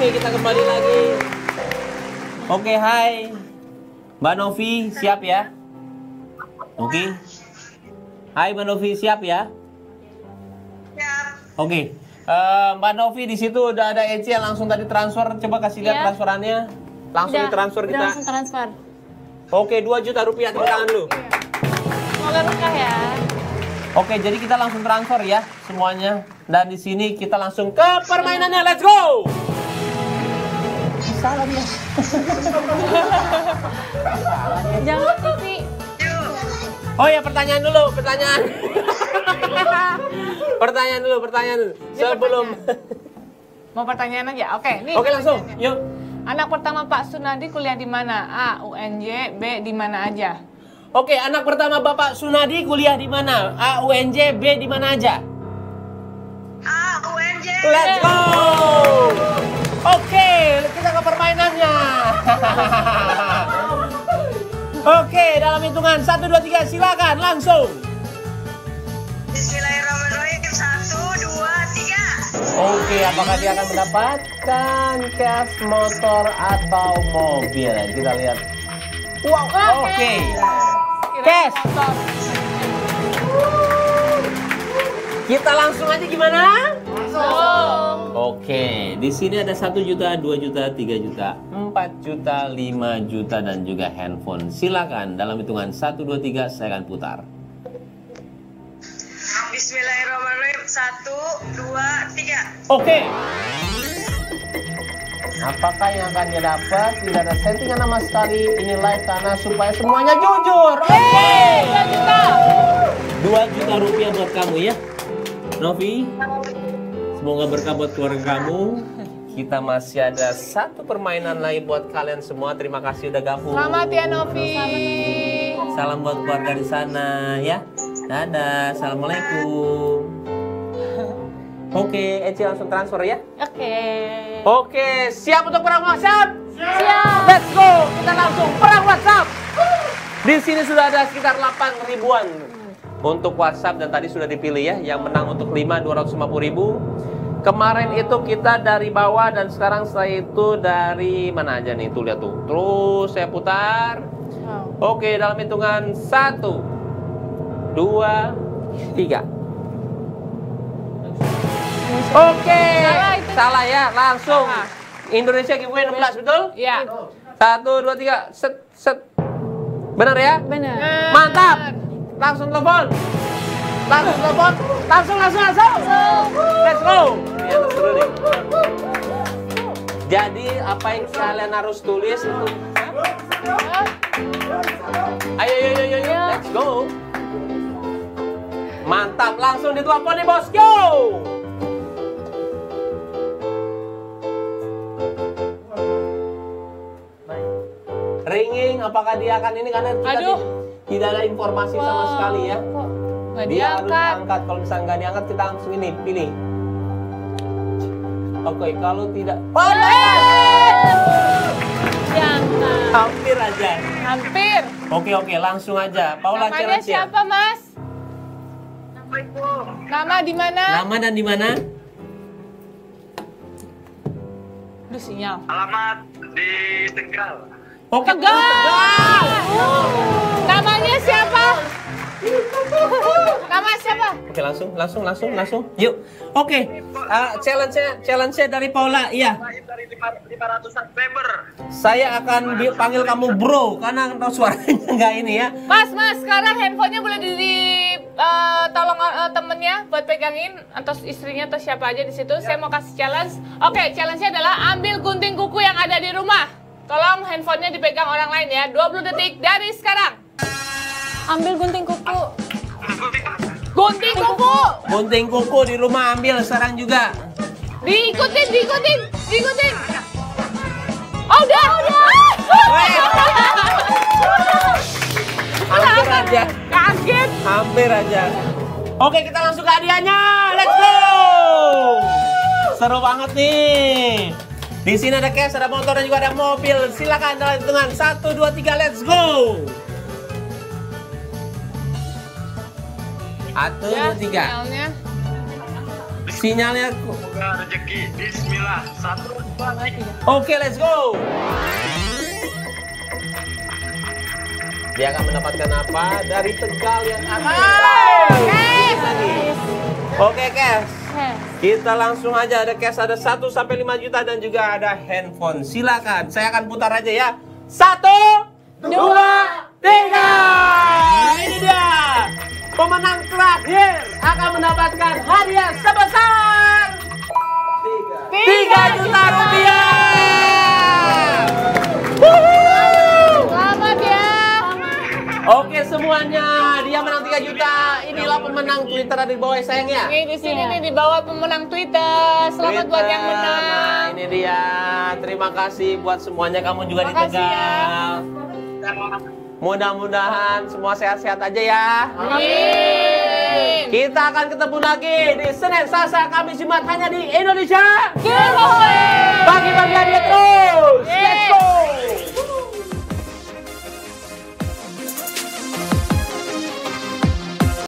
Oke, kita kembali lagi. Oke, hai. Mbak Novi, siap ya? Oke. Hai Mbak Novi, siap ya? Siap. Oke. Eh, Mbak Novi di situ udah ada EC yang langsung tadi transfer. Coba kasih lihat Iya. transferannya. Langsung Udah, ditransfer udah kita. langsung transfer. Oke, 2 juta rupiah tepuk tangan dulu. Semoga berkah ya. Oke, jadi kita langsung transfer ya semuanya. Dan di sini kita langsung ke permainannya. Let's go! Salah dia. Jangan TV. Oh ya, pertanyaan dulu, pertanyaan. pertanyaan dulu, pertanyaan dulu. Sebelum Mau pertanyaan aja? Oke, nih. Oke, langsung. Yuk. Anak pertama Pak Sunadi kuliah di mana? A. UNJ, B. Di mana aja? Oke, anak pertama Bapak Sunadi kuliah di mana? A, UNJ, B di mana aja? A, UNJ. Let's go! Oke, permainannya. Oke, dalam hitungan 1, 2, 3, silakan langsung. Bismillahirrahmanirrahim. Satu, dua, tiga. Oke, apakah dia akan mendapatkan cash motor atau mobil? Kita lihat. Wow, oke. Cash. Kita langsung aja gimana? Oke, di sini ada 1 juta, 2 juta, 3 juta, 4 juta, 5 juta dan juga handphone. Silakan dalam hitungan 1 2 3 saya akan putar. Bismillahirrahmanirrahim. Satu, dua, tiga. Oke. Apakah yang akan dia dapat? Tidak ada settingan sama sekali. Ini live karena supaya semuanya jujur. Oke. 2 juta. 2 juta rupiah buat kamu ya. Novi. Semoga berkah buat keluarga kamu. Kita masih ada satu permainan lagi buat kalian semua. Terima kasih udah gabung. Selamat ya Novi. Salam buat keluarga di sana ya. Dadah. Assalamualaikum. Oke, Eci langsung transfer ya. Oke. Oke, siap untuk perang WhatsApp? Siap. Let's go. Kita langsung perang WhatsApp. Di sini sudah ada sekitar 8 ribuan untuk WhatsApp dan tadi sudah dipilih ya. Yang menang untuk 5 250 ribu. Kemarin itu kita dari bawah dan sekarang saya itu dari mana aja nih? Tuh lihat tuh. Terus saya putar. Oke, dalam hitungan 1 2 3. Oke. Salah. Salah ya, langsung. Salah. Indonesia giveaway 16 betul? Ya. Satu, dua, tiga, set, set. Benar ya? Benar. Mantap. Langsung telepon. Langsung telepon. Langsung, langsung, langsung. Let's go. Seru nih. Jadi apa yang kalian harus tulis itu? Ayo, ayo, ayo, ayo. Let's go. Mantap, langsung ditelepon nih bos. Go. Ringing, apakah dia akan ini karena kita Aduh. Ti- tidak ada informasi sama sekali ya. Kok nggak Dia harus diangkat? angkat. Kalau misalnya nggak diangkat, kita langsung ini pilih. Oke, kalau tidak, oh, Jangan. hampir aja. Hampir. Oke oke, langsung aja. Paula Namanya ya. siapa Mas? Assalamualaikum. Nama di mana? Nama dan di mana? Aduh sinyal. Alamat di Tegal. Oke. Tegal. Namanya Nama siapa? Oke, langsung, langsung, langsung, langsung. Yuk. Oke. uh, challenge-nya, challenge-nya dari Paula. Iya. Lahir dari lima- 500 September. Saya akan panggil kamu bro karena suaranya nggak ini ya. Mas, mas, sekarang handphonenya boleh di, di- eh, tolong eh, temennya buat pegangin atau istrinya atau siapa aja di situ. Saya mau kasih challenge. Oke, challenge-nya adalah ambil gunting kuku yang ada di rumah. Tolong handphonenya dipegang orang lain ya. 20 detik dari sekarang. Ambil gunting kuku. Gunting kuku. Di rumah ambil sekarang juga. Diikutin, diikutin, diikutin. Oh, udah, udah. Hampir aja. Kaget. Hampir aja. Oke, kita langsung ke hadiahnya. Let's go. Seru banget nih. Di sini ada cash, ada motor dan juga ada mobil. Silakan dalam hitungan 1 2 3 let's go. Satu, Ya, dua, tiga. sinyalnya. Sinyalnya Semoga rezeki. Bismillah. Satu, Oke, let's go. Dia akan mendapatkan apa dari Tegal yang akan lagi. Oke, Kes. Kita langsung aja ada cash ada 1 sampai 5 juta dan juga ada handphone. Silakan. Saya akan putar aja ya. Satu, dua, tiga. Ini dia. Pemenang terakhir akan mendapatkan hadiah sebesar 3 juta rupiah. Selamat ya. Oke semuanya, dia menang 3 juta. Inilah pemenang Twitter ada di bawah ya, sayang ya. Nih di sini nih di bawah pemenang Twitter. Selamat buat yang Twitter. Nah, menang. ini dia. Terima kasih buat semuanya kamu juga di Makasih ya. Tegal. Mudah-mudahan semua sehat-sehat aja ya. Amin. Kita akan ketemu lagi di Senin, Sasa Kamis, Jumat hanya di Indonesia. Giveaway. Bagi-bagi hadiah terus. Yeay.